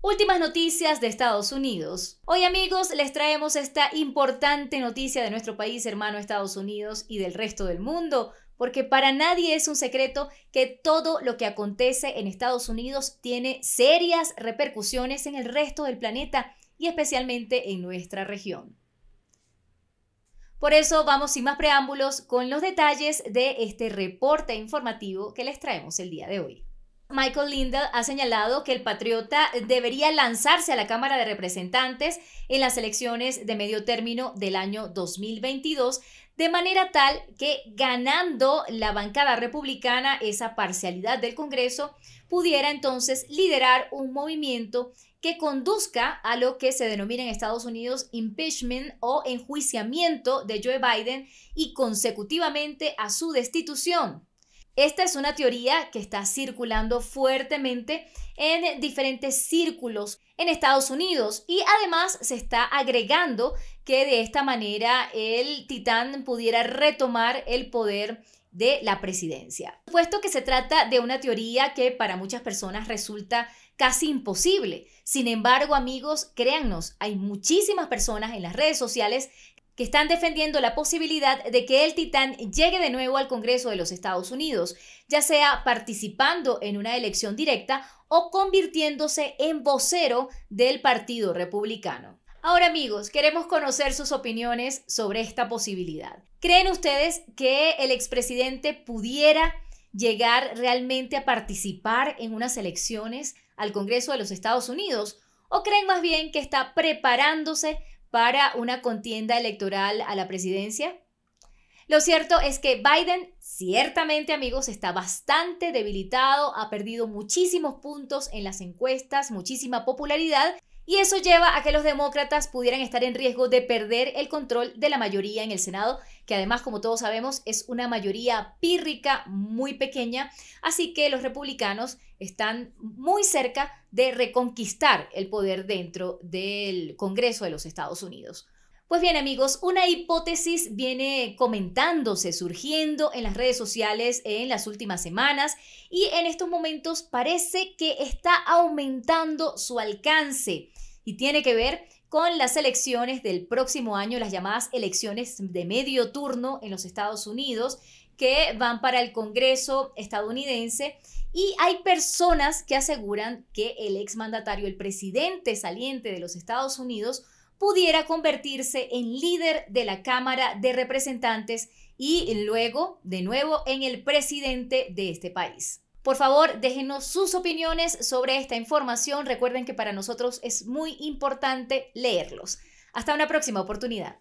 Últimas noticias de Estados Unidos. Hoy amigos les traemos esta importante noticia de nuestro país hermano Estados Unidos y del resto del mundo, porque para nadie es un secreto que todo lo que acontece en Estados Unidos tiene serias repercusiones en el resto del planeta y especialmente en nuestra región. Por eso vamos sin más preámbulos con los detalles de este reporte informativo que les traemos el día de hoy. Michael Lindell ha señalado que el patriota debería lanzarse a la Cámara de Representantes en las elecciones de medio término del año 2022, de manera tal que ganando la bancada republicana esa parcialidad del Congreso, pudiera entonces liderar un movimiento que conduzca a lo que se denomina en Estados Unidos impeachment o enjuiciamiento de Joe Biden y consecutivamente a su destitución. Esta es una teoría que está circulando fuertemente en diferentes círculos en Estados Unidos y además se está agregando que de esta manera el titán pudiera retomar el poder de la presidencia. Puesto que se trata de una teoría que para muchas personas resulta casi imposible. Sin embargo, amigos, créannos, hay muchísimas personas en las redes sociales que están defendiendo la posibilidad de que el titán llegue de nuevo al Congreso de los Estados Unidos, ya sea participando en una elección directa o convirtiéndose en vocero del Partido Republicano. Ahora amigos, queremos conocer sus opiniones sobre esta posibilidad. ¿Creen ustedes que el expresidente pudiera llegar realmente a participar en unas elecciones al Congreso de los Estados Unidos? ¿O creen más bien que está preparándose para una contienda electoral a la presidencia? Lo cierto es que Biden, ciertamente amigos, está bastante debilitado, ha perdido muchísimos puntos en las encuestas, muchísima popularidad y eso lleva a que los demócratas pudieran estar en riesgo de perder el control de la mayoría en el Senado, que además, como todos sabemos, es una mayoría pírrica muy pequeña, así que los republicanos están muy cerca de reconquistar el poder dentro del Congreso de los Estados Unidos. Pues bien amigos, una hipótesis viene comentándose, surgiendo en las redes sociales en las últimas semanas y en estos momentos parece que está aumentando su alcance y tiene que ver con las elecciones del próximo año, las llamadas elecciones de medio turno en los Estados Unidos que van para el Congreso estadounidense. Y hay personas que aseguran que el exmandatario, el presidente saliente de los Estados Unidos, pudiera convertirse en líder de la Cámara de Representantes y luego de nuevo en el presidente de este país. Por favor, déjenos sus opiniones sobre esta información. Recuerden que para nosotros es muy importante leerlos. Hasta una próxima oportunidad.